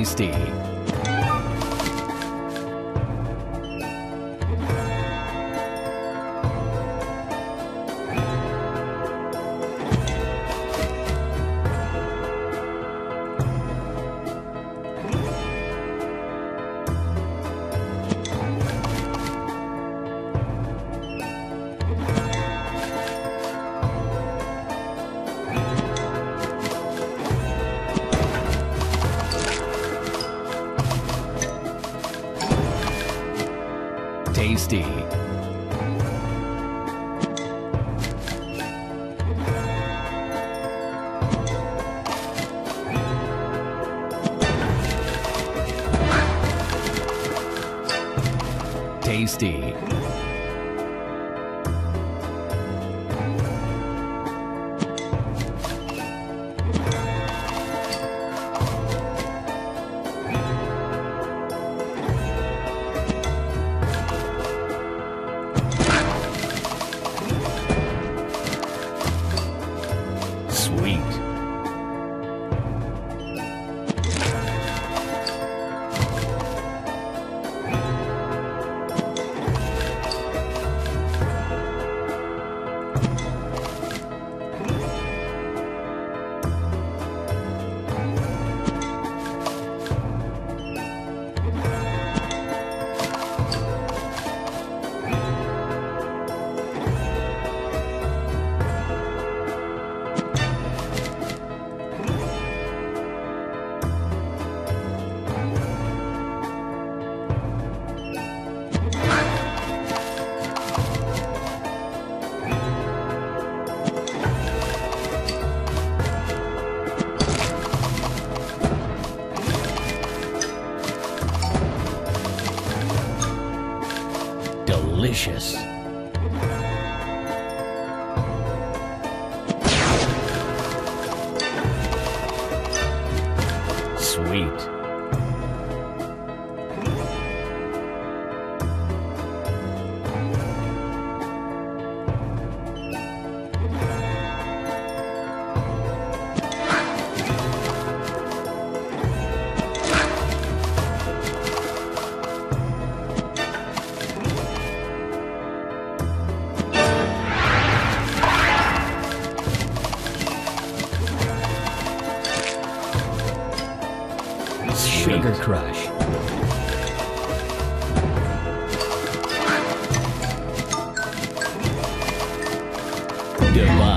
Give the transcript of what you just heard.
Tasty. Tasty. Tasty. Sweet. Delicious. Sweet. Tiger Crush. Divine.